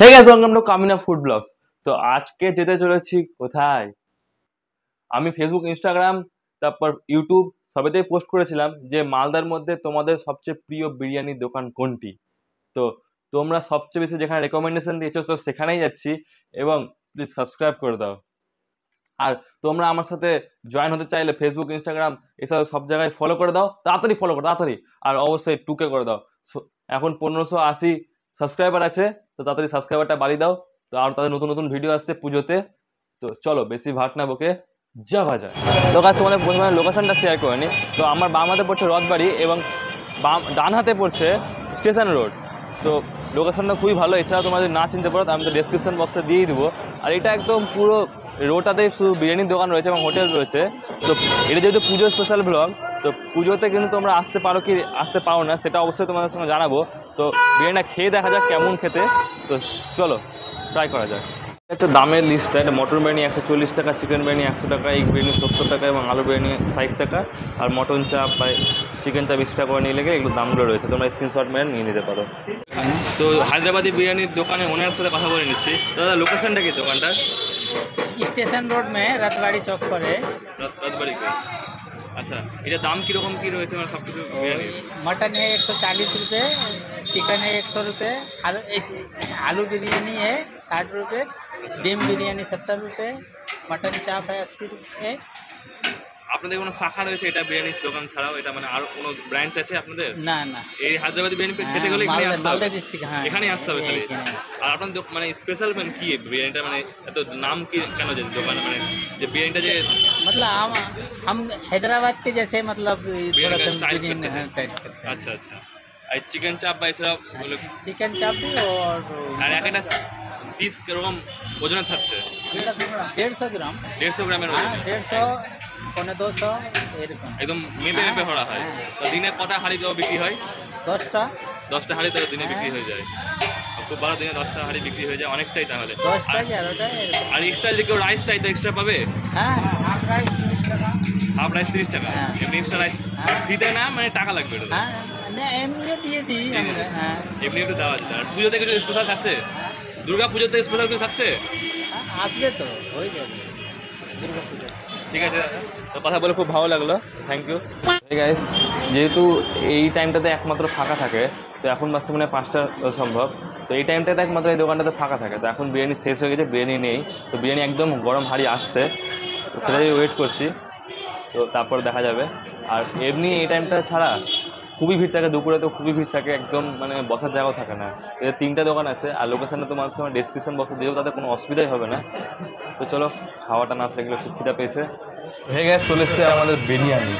Hey guys welcome to Kamina food blog তো আজকে যেতে চলেছি কোথায়? আমি ফেসবুক ইনস্টাগ্রাম তারপর ইউটিউব সবেতেই পোস্ট করেছিলাম যে মালদার মধ্যে তোমাদের সবচেয়ে প্রিয় বিরিয়ানির দোকান কোনটি? তো তোমরা সবচেয়ে বেশি যেখানে রেকমেন্ডেশন দিয়েছ, তো সেখানেই যাচ্ছি এবং প্লিজ সাবস্ক্রাইব করে দাও। আর তোমরা আমার সাথে জয়েন হতে চাইলে ফেসবুক ইনস্টাগ্রাম এসব সব জায়গায় ফলো করে দাও। তাড়াতাড়ি ফলো করো, তাড়াতাড়ি। আর অবশ্যই টুকে করে দাও। এখন পনেরোশো আশি সাবস্ক্রাইবার আছে, তো তাড়াতাড়ি সাবস্ক্রাইবারটা বাড়িয়ে দাও। তো আর তাদের নতুন নতুন ভিডিও আসছে পুজোতে। তো চলো, বেশি ভাট না বকে যাওয়া যায় তো কাজ তোমাদের প্রথমে লোকেশনটা শেয়ার করে নি। তো আমার বাম হাতে পড়ছে রথবাড়ি এবং বাম, ডান হাতে পড়ছে স্টেশন রোড। তো লোকেশনটা খুবই ভালো। এছাড়া যদি না চিনতে পারো, আমি তো ডেসক্রিপশন বক্সে দিয়েই দেবো। আর এটা একদম পুরো রোডটাতেই শুধু বিরিয়ানির দোকান রয়েছে এবং হোটেল রয়েছে। তো এটা যেহেতু পুজোর স্পেশাল ব্লগ তো পুজোতে কিন্তু তোমরা আসতে পারো কি আসতে পারো না, সেটা অবশ্যই তোমাদের সঙ্গে জানাব। তো বিরিয়ানিটা খেয়ে দেখা যাক কেমন খেতে। তো চলো ট্রাই করা যাক। একটা দামের লিস্টটা এটা মটন বিরিয়ানি একশো চল্লিশ টাকা চিকেন বিরিয়ানি একশো টাকা এগ বিরিয়ানি সত্তর টাকা এবং আলু বিরিয়ানি ষাট টাকা। আর মটন চাপ বা চিকেন চাপ এক্সট্রা করে নিয়ে লেগে এগুলো দামগুলো রয়েছে। তোমরা স্ক্রিনশট মেরে নিয়ে নিতে পারো। তো হায়দ্রাবাদি বিরিয়ানির দোকানে ওনার সাথে কথা বলে নিচ্ছি। দাদা লোকেশনটা কি দোকানটা স্টেশন রোড মেয়ে রাতবাড়ি চক করে রাতবাড়ি আচ্ছা এটা দাম কীরকম কী রয়েছে মানে সব কিছু বিরিয়ানির मटन है एक सौ चालीस रुपये चिकन है एक सौ रुपये आलू ऐसे- आलू बिरयानी है साठ रुपये डिम बिरयानी सत्तर रुपये मटन चाप है अस्सी रुपये আপনাদের কোনো শাখা রয়েছে এটা বিরিয়ানির দোকান ছাড়াও এটা মানে আর কোনো ব্রাঞ্চ আছে আপনাদের না না এই হায়দ্রাবাদি বিরিয়ানি খেতে গেলে এখানে মালদা আসতে মালদা হবে डिस्ट्रिक्ट हाँ এখানেই আসতে হবে খালি এখানে আসতে আর আপনার দোক- মানে স্পেশাল মানে কি বিরিয়ানিটা মানে এত নাম কি কেন যে দোকানে মানে যে বিরিয়ানিটা যে হবে। मतलब हम हम हैदराबाद के जैसे मतलब थोड़ा का सा style बिरयानी करते हैं। हाँ, टाइप करते हैं আচ্ছা আচ্ছা আর চিকেন চাপ বা এছাড়াও ওগুলো चिकन चाप भी और আর এক একটা পিস কিরকম ওজনে থাকছে डेढ़ सौ ग्राम দেড়শো গ্রামের ওজন একদম ধরা হ্যাঁ, হয় হ্যাঁ। দিনে কটা বিক্রি হয়? দশটা। দশটা হাঁড়ি তাহলে দিনে বিক্রি হ্যাঁ। হয়ে। যায়। দিনে দশটা হাঁড়ি বিক্রি হয়ে যায় অনেকটাই তাহলে। আর এক্সট্রা কেউ তো এক্সট্রা পাবে? হাফ রাইস তিরিশ টাকা। এমনি এক্সট্রা রাইস দিতে না মানে টাকা লাগবে এমনি দিয়ে আর পুজোতে কিছু স্পেশাল দুর্গা পুজোতে স্পেশাল কিছু থাকছে? আসবে তো হয়ে যাবে। দুর্গা পুজো ঠিক আছে তো কথা বলে খুব ভালো লাগল। থ্যাংক ইউ গাইস যেহেতু এই টাইমটাতে একমাত্র ফাঁকা থাকে, তো এখন বাঁচতে মানে পাঁচটা সম্ভব। তো এই টাইমটাতে একমাত্র এই দোকানটাতে ফাঁকা থাকে। তো এখন বিরিয়ানি শেষ হয়ে গেছে, বিরিয়ানি নেই। তো বিরিয়ানি একদম গরম হাড়ি আসছে। তো সেটাই ওয়েট করছি। তো তারপর দেখা যাবে। আর এমনি এই টাইমটা ছাড়া খুবই ভিড় থাকে, দুপুরে তো খুবই ভিড় থাকে, একদম মানে বসার জায়গাও থাকে না। এদের তিনটা দোকান আছে, আর লোকেশনটা তোমার সময় ডেসক্রিপশন বসে দিয়েও তাতে কোনো অসুবিধাই হবে না। তো চলো, খাওয়াটা না থাকলে সুখিতা পেয়েছে। হয়ে গেছে চলে এসছে আমাদের বিরিয়ানি।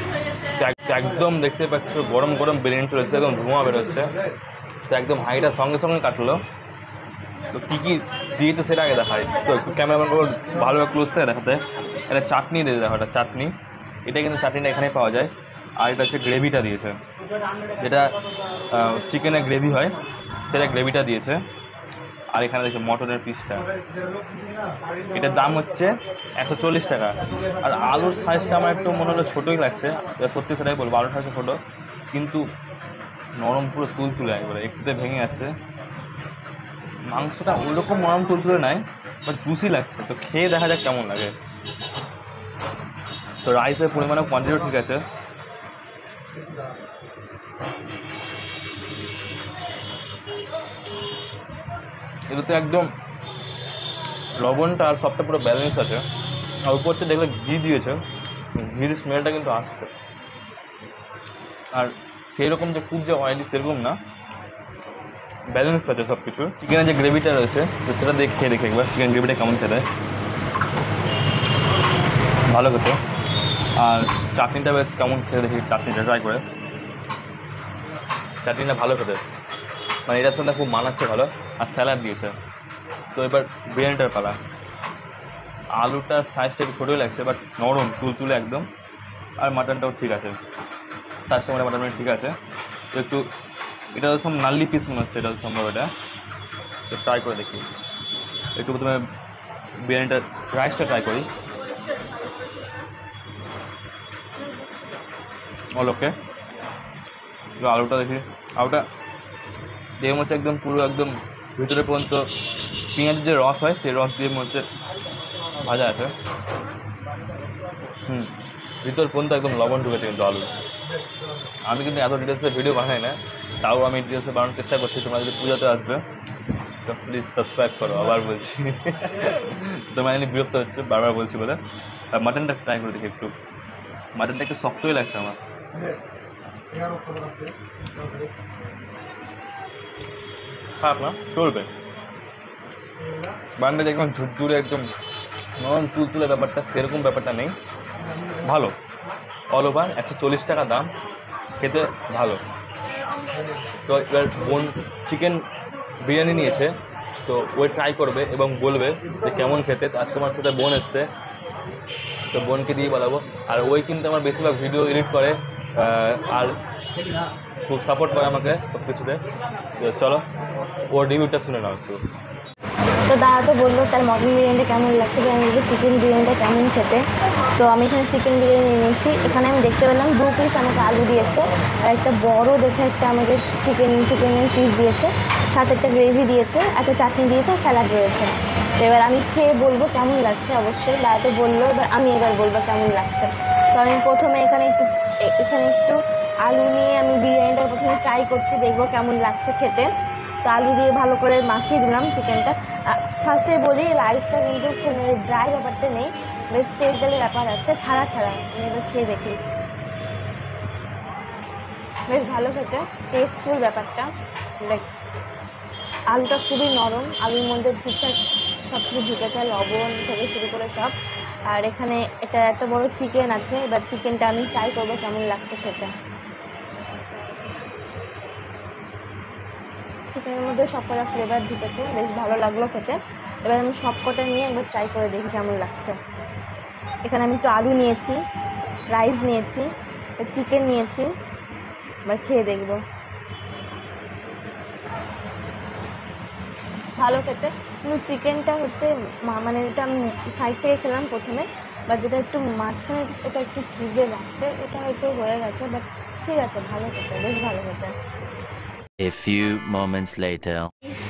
এক- একদম দেখতে পাচ্ছ, গরম গরম বিরিয়ানি চলে এসছে, একদম ধোঁয়া বেরোচ্ছে। তো একদম হাইটা সঙ্গে সঙ্গে কাটলো। তো কী কী দিয়েছে সেটা আগে দেখাই। তো একটু ক্যামেরাম্যান করে ভালোভাবে ক্লোজ থেকে দেখাতে। এটা চাটনি দিয়ে দেখো এটা চাটনি। এটা কিন্তু চাটনিটা এখানেই পাওয়া যায়। আর এটা হচ্ছে গ্রেভিটা দিয়েছে। যেটা চিকেনের গ্রেভি হয়, সেটা গ্রেভিটা দিয়েছে। আর এখানে দেখছে মটনের পিসটা এটার দাম হচ্ছে একশো চল্লিশ টাকা। আর আলুর সাইজটা আমার একটু মনে হলো ছোটোই লাগছে। এবার সত্যি সেটাই বলব, আলুর সাইজটা ছোটো। কিন্তু নরম পুরো তুল তুলে একবারে, একটুতে ভেঙে যাচ্ছে। মাংসটা ওইরকম নরম তুল তুলে নাই বাট জুসি লাগছে। তো খেয়ে দেখা যাক কেমন লাগে। তো রাইসের পরিমাণে কোয়ান্টিটিও ঠিক আছে। এটাতে একদম লবণটা আর সবটা পুরো ব্যালেন্স আছে। আর উপরতে দেখলে ঘি দিয়েছে। ঘির স্মেলটা কিন্তু আসছে। আর সেই রকম যে খুব যে অয়েলি সেরকম না। ব্যালেন্স আছে সব কিছু চিকেনের যে গ্রেভিটা রয়েছে, তো সেটা দেখে দেখে একবার। চিকেন গ্রেভিটা কেমন খেতে। ভালো খেতে। আর চাটনিটা বেশ কেমন খেতে দেখি, চাটনিটা ট্রাই করে। চাটনিটা ভালো খেতে। মানে এটার সাথে খুব মানাচ্ছে ভালো, আর স্যালাড দিয়েছে। তো এবার বিরিয়ানিটার পালা। আলুটার সাইজটা একটু ছোটোই লাগছে বাট নরম তুল তুলে একদম। আর মাটনটাও ঠিক আছে। সাইজটা মোটামুটি মাটন ঠিক আছে। একটু, এটা সব নাল্লি পিস মনে হচ্ছে, এটা সম্ভব এটা। তো ট্রাই করে দেখি। একটু প্রথমে বিরিয়ানিটা রাইসটা ট্রাই করি। অল ওকে আলুটা দেখি। আলুটা দেখে মনে হচ্ছে একদম পুরো একদম ভিতরে পর্যন্ত পেঁয়াজের যে রস হয়, সেই রস দিয়ে মধ্যে ভাজা আছে। হুম, ভিতর পর্যন্ত একদম লবণ ঢুকেছে কিন্তু আলু। আমি কিন্তু এত ডিটেলসে ভিডিও বানাই না, তাও আমি ডিটেলসে বানানোর চেষ্টা করছি, তোমরা যদি পূজাতে আসবে, তো প্লিজ সাবস্ক্রাইব করো, আবার বলছি। তোমার এমনি বিরক্ত হচ্ছে, বারবার বলছি বলে। আর মাটনটা ট্রাই করে দেখি একটু। মাটনটা একটু শক্তই লাগছে আমার। না, চলবে। বান্ডে একদম ঝুরঝুরে একদম নরম তুলতুলে ব্যাপারটা, সেরকম ব্যাপারটা নেই। ভালো। অল ওভার একশো চল্লিশ টাকা দাম। খেতে ভালো। তো এবার বোন চিকেন বিরিয়ানি নিয়েছে, তো ওই ট্রাই করবে এবং বলবে যে কেমন খেতে। তো আজকে আমার সাথে বোন এসছে, তো বোনকে দিয়ে বলাবো। আর ওই কিন্তু আমার বেশিরভাগ ভিডিও এডিট করে। আর খুব সাপোর্ট করে আমাকে সব কিছুতে চলো, ওর রিভিউটা শুনে নাও একটু। তো দাদা তো বলল, তার মটন বিরিয়ানিটা কেমন লাগছে? আমি চিকেন বিরিয়ানিটা কেমন খেতে? তো আমি এখানে চিকেন বিরিয়ানি নিয়েছি। এখানে আমি দেখতে পেলাম, দু পিস আমাকে আলু দিয়েছে, আর একটা বড় দেখে একটা আমাকে চিকেন, চিকেনের পিস দিয়েছে, সাথে একটা গ্রেভি দিয়েছে, একটা চাটনি দিয়েছে স্যালাড রয়েছে। তো এবার আমি খেয়ে বলব কেমন লাগছে? অবশ্যই দাদা তো বলল, এবার আমি এবার বলব কেমন লাগছে। তো আমি প্রথমে এখানে একটু এখানে একটু আলু নিয়ে আমি বিরিয়ানিটা প্রথমে ট্রাই করছি, দেখব কেমন লাগছে খেতে। তো আলু দিয়ে ভালো করে মাখিয়ে দিলাম চিকেনটা ফার্স্টে বলি রাইসটা কিন্তু ড্রাই ব্যাপারটা নেই, বেশ তেল তেলের ব্যাপার আছে, ছাড়া ছাড়া। আমি এবার খেয়ে দেখি। বেশ ভালো খেতে টেস্টফুল ব্যাপারটা। লাইক আলুটা খুবই নরম, আলুর মধ্যে ঠিকঠাক সব কিছু ঢুকেছে, লবণ থেকে শুরু করে সব। আর এখানে এটা একটা বড় চিকেন আছে, এবার চিকেনটা আমি ট্রাই করব কেমন লাগছে খেতে। চিকেনের মধ্যে সব কটা ফ্লেভার ঢুকেছে, বেশ ভালো লাগল খেতে। এবার আমি সব কটা নিয়ে একবার ট্রাই করে দেখি কেমন লাগছে। এখানে আমি একটু আলু নিয়েছি রাইস নিয়েছি চিকেন নিয়েছি, এবার খেয়ে দেখব। ভালো খেতে। চিকেনটা হচ্ছে মা- মানে এটা আমি সাইড থেকে খেলাম প্রথমে বা যেটা একটু মাঝখানে ওটা একটু ছিঁড়ে লাগছে এটা হয়তো হয়ে গেছে বাট ঠিক আছে ভালো খেতে বেশ ভালো খেতে। A few moments later.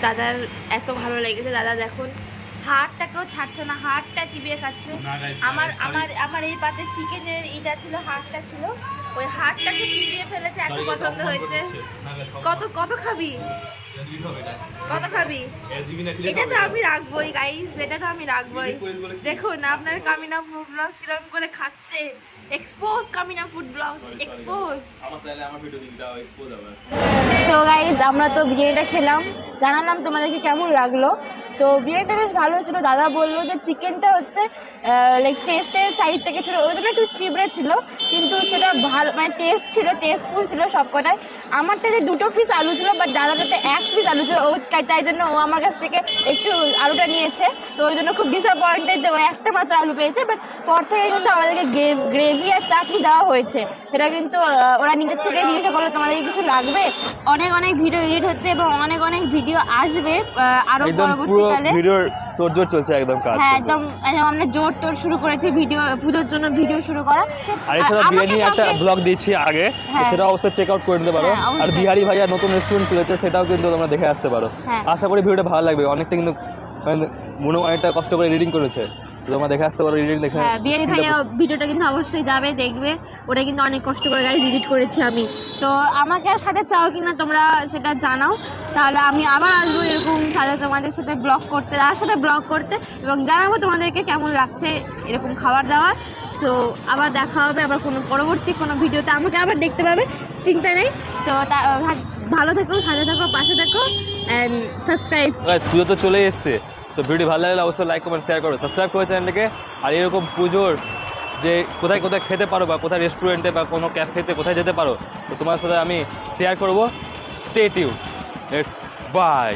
দাদার এত ভালো লেগেছে দাদা দেখুন হাড়টাকেও ছাড়ছে না হাড়টা চিবিয়ে খাচ্ছে। আমার আমার আমার এই পাতে চিকেনের ইটা ছিল হাড়টা ছিল ওই হাড়টাকে চিবিয়ে ফেলেছে এত পছন্দ হয়েছে। কত কত খাবি? কত খাবি? এটা তো আমি রাখবোই গাইস এটা তো আমি রাখবোই। দেখুন, আপনার কামিনা ফুড ব্লগস কীরকম করে খাচ্ছে। Expose Kamina food blogs expose আমার চাইলে আমার তো বিরিয়ানিটা খেলাম। জানালাম তোমাদেরকে কেমন লাগল। তো, বিরিয়ানিটা বেশ ভালো ছিল দাদা বলল যে চিকেনটা হচ্ছে লাইক টেস্টের সাইড থেকে ছিল। ওই জন্য একটু ছিবড়ে ছিল, কিন্তু সেটা ভালো মানে টেস্ট ছিল টেস্টফুল ছিল সব কটাই আমারটাতে দুটো পিস আলু ছিল বাট দাদাটাতে এক পিস আলু ছিল ও তাই- জন্য ও আমার কাছ থেকে একটু আলুটা নিয়েছে। তো ওই জন্য খুব ডিসঅ্যাপয়েন্টেড যে ও একটা মাত্র আলু পেয়েছে বাট পর থেকে কিন্তু আমাদেরকে গ্রেভি আর চাটনি দেওয়া হয়েছে। সেটা কিন্তু ওরা নিজের থেকে জিজ্ঞাসা করল তোমাদের কি কিছু লাগবে? অনেক অনেক ভিডিও এডিট হচ্ছে এবং অনেক অনেক ভিডিও আসবে আরও আরও পরবর্তীকালে। তোড়জোড় চলছে একদম কাজ হ্যাঁ একদম একদম আমরা জোর তোর শুরু করেছি ভিডিও পুজোর জন্য ভিডিও শুরু করা। আর এছাড়া বিরিয়ানি একটা ব্লগ দিয়েছি আগে হ্যাঁ। সেটা অবশ্যই চেক আউট করে নিতে পারো। হ্যাঁ, আর বিহারি ভাইয়া নতুন রেস্টুরেন্ট খুলেছে সেটাও কিন্তু তোমরা দেখে আসতে পারো। হ্যাঁ। আশা করি ভিডিওটা ভালো লাগবে অনেকটা কিন্তু মানে মনে অনেকটা কষ্ট করে রিডিং করেছে। তোমরা দেখে আসতে পারো রিডিং দেখে হ্যাঁ বিহারি ভাইয়া ভিডিওটা কিন্তু অবশ্যই যাবে দেখবে। ওটা কিন্তু অনেক কষ্ট করে গাড়ি এডিট করেছি আমি। তো আমাকে আর সাথে চাও কিনা তোমরা সেটা জানাও। তাহলে আমি আবার আসব এরকম সাথে তোমাদের সাথে ব্লগ করতে তার সাথে ব্লগ করতে এবং জানাব তোমাদেরকে কেমন লাগছে এরকম খাবার দাবার। তো আবার দেখা হবে আবার কোনো পরবর্তী কোনো ভিডিওতে আমাকে আবার দেখতে পাবে চিন্তা নেই। তো ভালো থেকো সাথে থাকো পাশে থাকো অ্যান্ড সাবস্ক্রাইব পুজো তো চলেই এসছে। তো ভিডিও ভালো লাগলে অবশ্যই লাইক কমেন্ট শেয়ার করো। সাবস্ক্রাইব করে চ্যানেলটাকে আর এরকম পুজোর যে কোথায় কোথায় খেতে পারো বা কোথায় রেস্টুরেন্টে বা কোনো ক্যাফেতে কোথায় যেতে পারো, তো তোমার সাথে আমি শেয়ার করব। Stay tube by